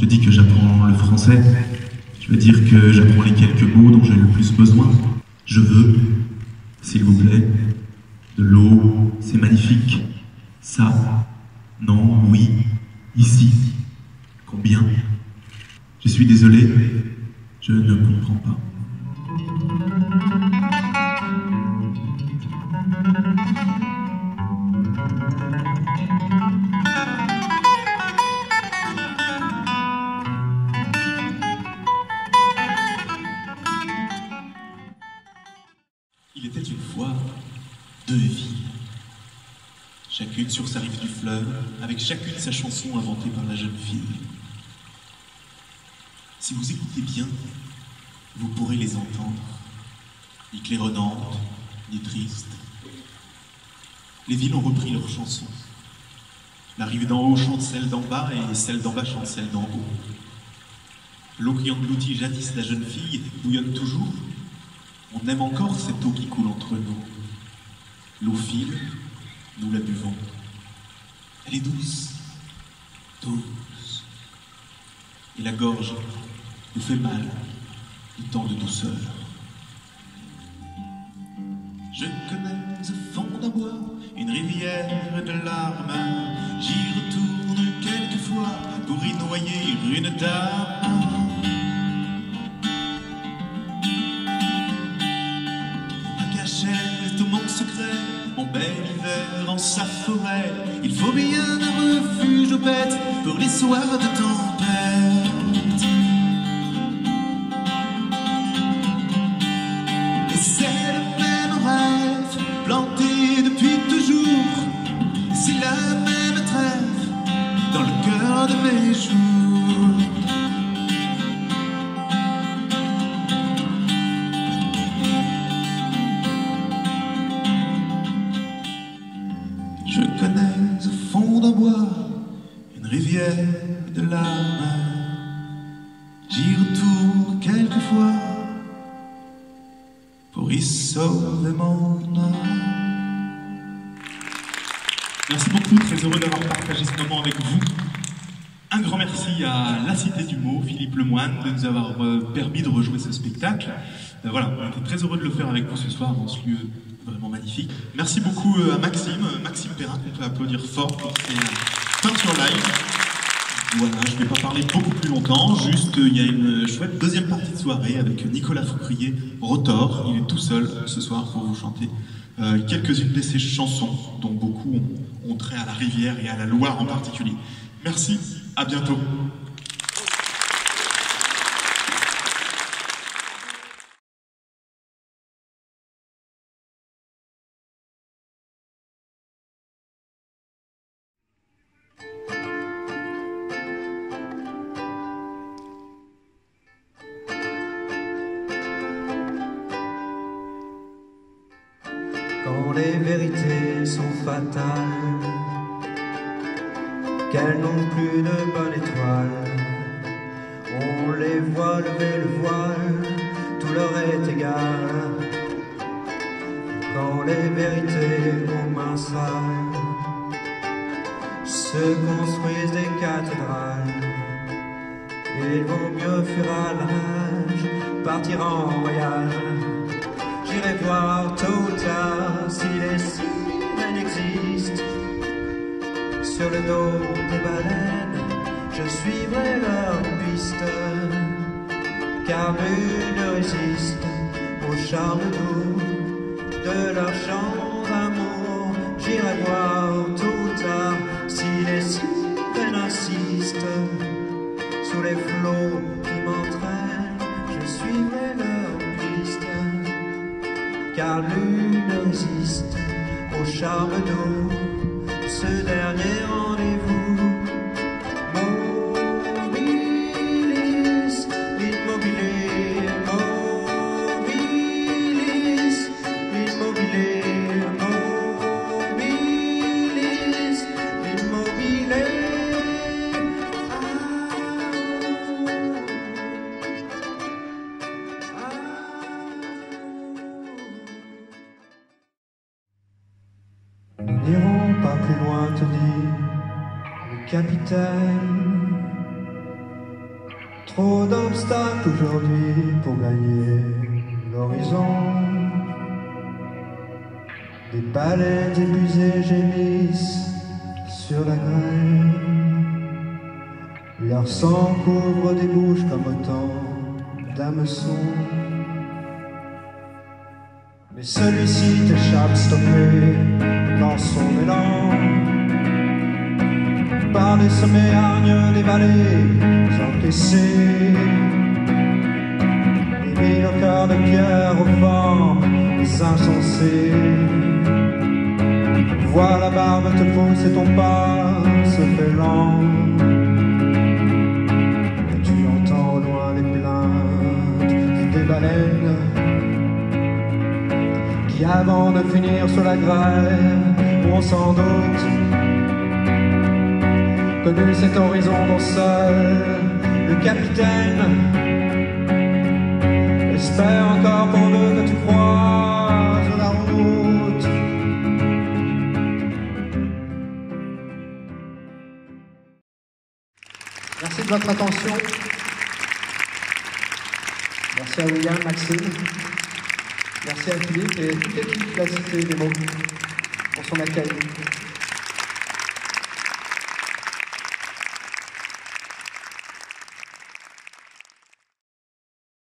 je dis que j'apprends le français, je veux dire que j'apprends les quelques mots dont j'ai le plus besoin? Je veux, s'il vous plaît, de l'eau, c'est magnifique. Ça, non, oui, ici, combien? Je suis désolé, je ne comprends pas. Chacune sur sa rive du fleuve, avec chacune sa chanson inventée par la jeune fille. Si vous écoutez bien, vous pourrez les entendre, ni claironnantes, ni tristes. Les villes ont repris leurs chansons. La rive d'en haut chante celle d'en bas et celle d'en bas chante celle d'en haut. L'eau qui engloutit jadis la jeune fille bouillonne toujours. On aime encore cette eau qui coule entre nous. L'eau file, nous la buvons. Elle est douce, douce. Et la gorge nous fait mal du temps de douceur. Je connais au fond d'un bois une rivière de larmes. J'y retourne quelquefois pour y noyer une dame. Bel hiver en sa forêt. Il faut bien un refuge aux bêtes pour les soirs de tempête. Et c'est le même rêve, planté depuis toujours. C'est la même trêve dans le cœur de mes jours. Rivière de larmes. J'y retourne quelquefois pour y sauver mon âme. Merci beaucoup, très heureux d'avoir partagé ce moment avec vous. Un grand merci à la Cité du Mot, Philippe Lemoine, de nous avoir euh, permis de rejouer ce spectacle. Euh, voilà, on était très heureux de le faire avec vous ce soir dans ce lieu vraiment magnifique. Merci beaucoup euh, à Maxime, Maxime Perrin, qu'on peut applaudir fort pour ses peintures live. Voilà, je ne vais pas parler beaucoup plus longtemps, juste euh, il y a une chouette deuxième partie de soirée avec Nicolas Foucrier, Rotor. Il est tout seul ce soir pour vous chanter euh, quelques-unes de ses chansons, dont beaucoup ont trait à la rivière et à la Loire en particulier. Merci, à bientôt. Les vérités sont fatales, qu'elles n'ont plus de bonne étoile, on les voit lever le voile, tout leur est égal. Quand les vérités aux mains se construisent des cathédrales, il vaut mieux fuir à l'âge, partir en voyage. J'irai voir tôt ou tard si les sirènes existent. Sur le dos des baleines, je suivrai leur piste. Car nul ne résiste au charme doux de leur d'amour. J'irai voir tôt ou tard si les sirènes insistent. Sous les flots car l'une résiste au charme doux de ce dernier rendez-vous. Loin, te dit le capitaine. obstacle aujourd'hui pour gagner l'horizon. Des baleines épuisées gémissent sur la grève. Leur sang couvre des bouches comme autant d'hameçons. Mais celui-ci t'échappe stoppé dans son élan par les sommets hargneux des vallées encaissées. Et mis au cœur de pierre au vent insensés. Vois la barbe te pousse et ton pas se fait lent. Sur la grève ont sans doute connu cet horizon dont seul le capitaine espère encore pour deux que tu croises la route. Merci de votre attention. Merci à William, Maxime. Merci à Philippe et à toute l'équipe de la Cité des mots pour son accueil.